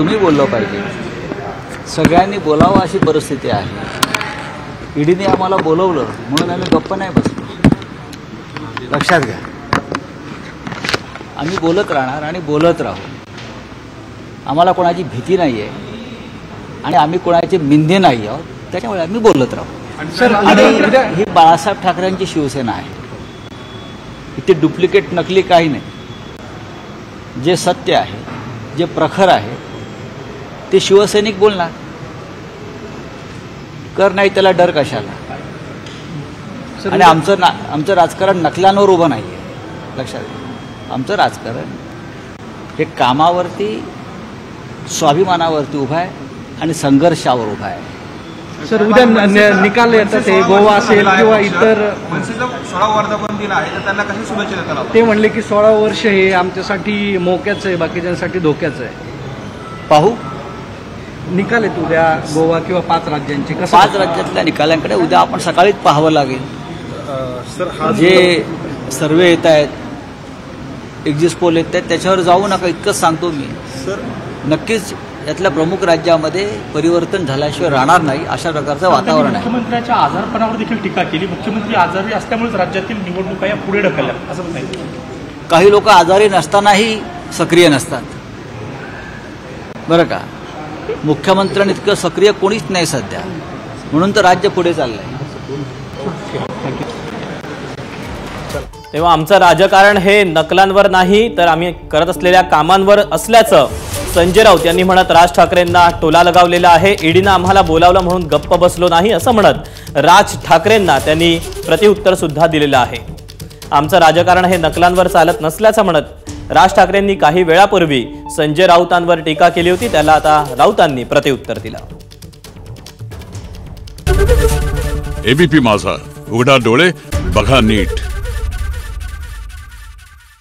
तुम्ही बोललं पाहिजे. सगळ्यांनी बोलावं अशी परिस्थिती आहे. ईडीने आम्हाला बोलवलं म्हणून आम्ही गप्प नाही बसलो. लक्षात घ्या. आम्ही बोलत राहणार आणि बोलत राहू. आम्हाला कोणाची भीती नाही आहे आणि आम्ही कोणाचे मिंदे नाही आहोत त्याच्यामुळे आम्ही बोलत राहू. सर आणि ही बाळासाहेब ठाकरेंची शिवसेना आहे. इथे डुप्लिकेट नकली काही नाही. जे सत्य आहे जे प्रखर आहे ते शिवसैनिक बोलणार. कर नाही त्याला डर कशाला? आणि आमचं ना आमचं राजकारण नकलांवर उभं नाही आहे लक्षात आमचं राजकारण हे कामावरती स्वाभिमानावरती उभं आहे आणि संघर्षावर उभं आहे. सर उद्या निकाल येतात ते गोवा असेल किंवा इतर सोळा वर्धापन दिन आहे तर त्यांना कशी शुभेच्छा? ते म्हणले की सोळा वर्ष हे आमच्यासाठी मोक्याचं आहे बाकीच्यांसाठी धोक्याचं आहे. पाहू. निकाल आहेत उद्या गोवा किंवा पाच राज्यांचे? कसं पाच राज्यातल्या निकालांकडे उद्या आपण सकाळीच पाहावं लागेल. सर हा जे सर्वे येत आहेत एक्झिट पोल येत आहेत त्याच्यावर जाऊ नका इतकंच सांगतो मी. सर नक्कीच यातल्या प्रमुख राज्यामध्ये परिवर्तन झाल्याशिवाय राहणार नाही अशा प्रकारचं वातावरण आहे. मुख्यमंत्र्यांच्या आजारपणावर देखील टीका केली. मुख्यमंत्री आजारी असल्यामुळेच राज्यातील निवडणुका या पुढे ढकलल्या. असं म्हणायचं काही लोक आजारी नसतानाही सक्रिय नसतात. बरं का? मुख्यमंत्र्यांइतकं सक्रिय कोणीच नाही सध्या. म्हणून तर राज्य पुढे चाललंय. तेव्हा आमचं राजकारण हे नकलांवर नाही तर आम्ही करत असलेल्या कामांवर असल्याचं संजय राऊत यांनी म्हणत राज ठाकरेंना टोला लगावलेला आहे ईडीनं आम्हाला बोलावलं म्हणून गप्प बसलो नाही असं म्हणत राज ठाकरेंना त्यांनी प्रतिउत्तर सुद्धा दिलेलं आहे. आमचं राजकारण हे नकलांवर चालत नसल्याचं म्हणत राज ठाकरेंनी काही वेळापूर्वी संजय राऊतांवर टीका केली होती त्याला आता राऊतांनी प्रतिउत्तर दिलं. एबीपी माझा उघडा डोळे बघा नीट.